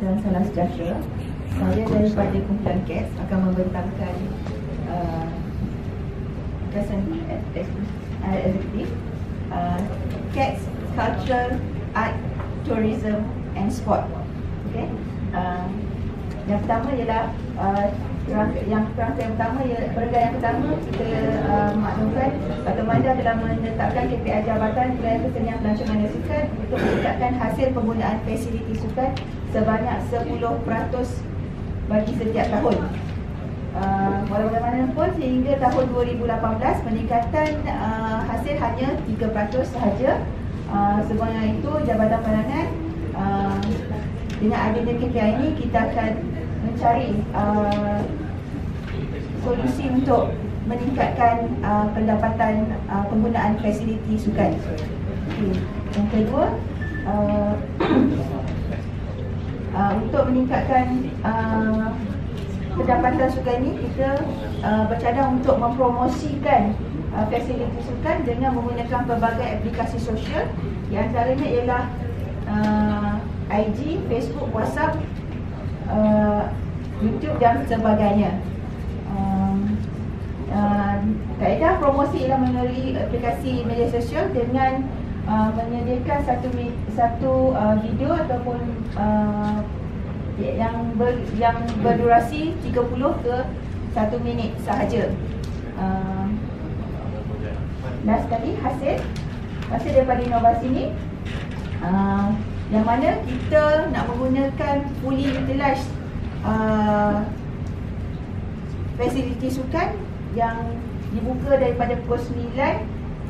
dan salam sejahtera. Saya daripada kumpulan CAS akan membentangkan uh, kesan eksekutif uh, CAS Cultural Art Tourism and Sport. Okay. Uh, yang pertama ialah uh, yang kerangka yang pertama ialah perenggan yang pertama kita uh, maklumkan bagaimana dalam menetapkan KPI Jabatan Wilayah Kesenian Pelancongan dan Sukan untuk meningkatkan hasil penggunaan fasiliti sukan sebanyak 10% bagi setiap tahun. Uh, bagaimanapun sehingga tahun 2018 peningkatan uh, hasil hanya 3% sahaja. Uh, sebenarnya itu Jabatan Pandangan uh, dengan adanya KPI ini kita akan mencari uh, solusi untuk meningkatkan uh, pendapatan uh, penggunaan fasiliti sukan. Okay. Yang kedua, uh, uh, untuk meningkatkan uh, pendapatan sukan ini kita uh, bercadang untuk mempromosikan uh, fasiliti sukan dengan menggunakan pelbagai aplikasi sosial. Di antaranya ialah uh, IG, Facebook, WhatsApp, uh, YouTube dan sebagainya. Um, uh, kaedah promosi ialah melalui aplikasi media sosial dengan uh, menyediakan satu satu uh, video ataupun uh, yang ber, yang berdurasi 30 ke 1 minit sahaja. Uh, dan sekali hasil hasil daripada inovasi ini uh, yang mana kita nak menggunakan fully utilized uh, fasiliti sukan yang dibuka daripada pukul 9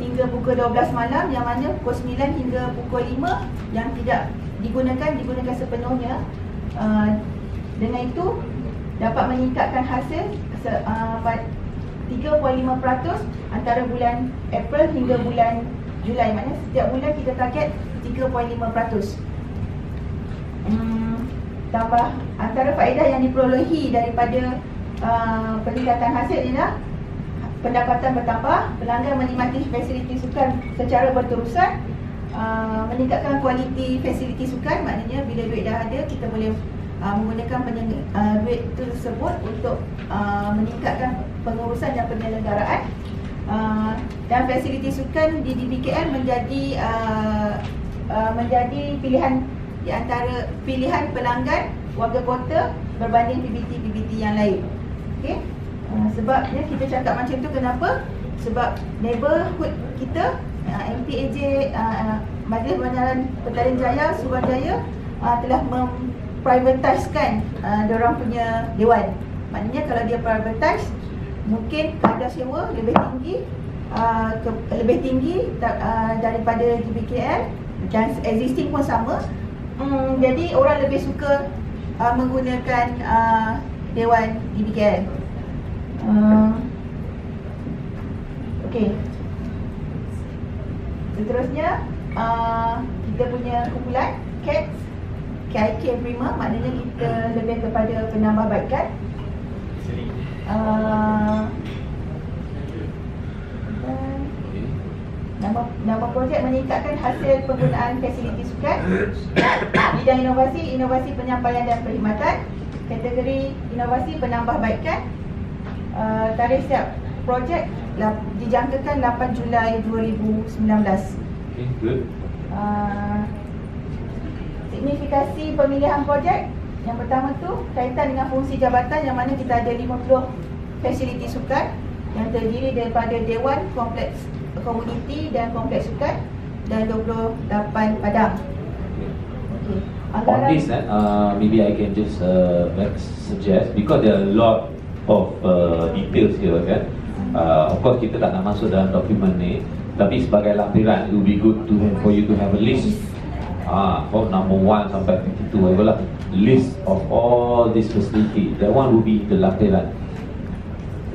hingga pukul 12 malam yang mana pukul 9 hingga pukul 5 yang tidak digunakan digunakan sepenuhnya. Uh, dengan itu dapat meningkatkan hasil uh, 3.5% antara bulan April hingga bulan Julai. Maknanya setiap bulan kita target 3.5% hmm, tambah antara faedah yang diperolehi daripada uh, peningkatan hasil ialah pendapatan bertambah, pelanggan menikmati fasiliti sukan secara berterusan, uh, meningkatkan kualiti fasiliti sukan, maknanya bila duit dah ada kita boleh uh, menggunakan uh, duit tersebut untuk uh, meningkatkan pengurusan dan penyelenggaraan. Uh, dan fasiliti sukan di DBKL menjadi uh, uh, menjadi pilihan di antara pilihan pelanggan warga kota berbanding PBT-PBT yang lain. Okey. Uh, sebabnya kita cakap macam tu kenapa? Sebab neighborhood kita uh, MPAJ uh, Majlis Bandaran Petaling Jaya Suruhanjaya uh, telah memprivatizkan uh, orang punya dewan. Maknanya kalau dia privatize mungkin kadar sewa lebih tinggi uh, ke, lebih tinggi uh, daripada GBKL dan existing pun sama Hmm, jadi orang lebih suka uh, menggunakan uh, Dewan DBKL. Uh, Okey. Seterusnya, uh, kita punya kumpulan CATS, KIK Prima, maknanya kita lebih kepada penambahbaikan. Uh, Nama, nama projek meningkatkan hasil penggunaan fasiliti sukan Bidang inovasi, inovasi penyampaian dan perkhidmatan Kategori inovasi penambahbaikan uh, Tarikh siap projek dijangkakan 8 Julai 2019 okay, good. Uh, signifikasi pemilihan projek Yang pertama tu kaitan dengan fungsi jabatan Yang mana kita ada 50 fasiliti sukan Yang terdiri daripada Dewan Kompleks komuniti dan kompleks sukan dan 28 padang. Okay. On this, eh, uh, maybe I can just uh, suggest because there are a lot of uh, details here, kan. Uh, of course kita tak nak masuk dalam dokumen ni, tapi sebagai lampiran, it will be good to have, for you to have a list. Ah, uh, number one sampai 52, whatever lah. List of all these facility. That one will be the lampiran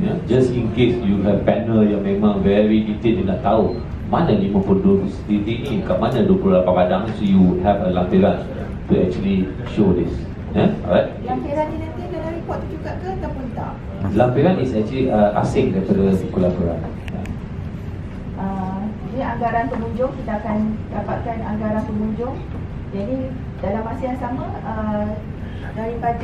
ya, just in case you have panel yang memang very detail dia nak tahu mana 52 facility ni kat mana 28 padang so you have a lampiran to actually show this. Ya, alright? Lampiran ni nanti dalam report tu juga ke ataupun tak? Lampiran is actually uh, asing daripada buku lampiran uh, ini anggaran pengunjung kita akan dapatkan anggaran pengunjung. Jadi dalam masa yang sama uh, daripada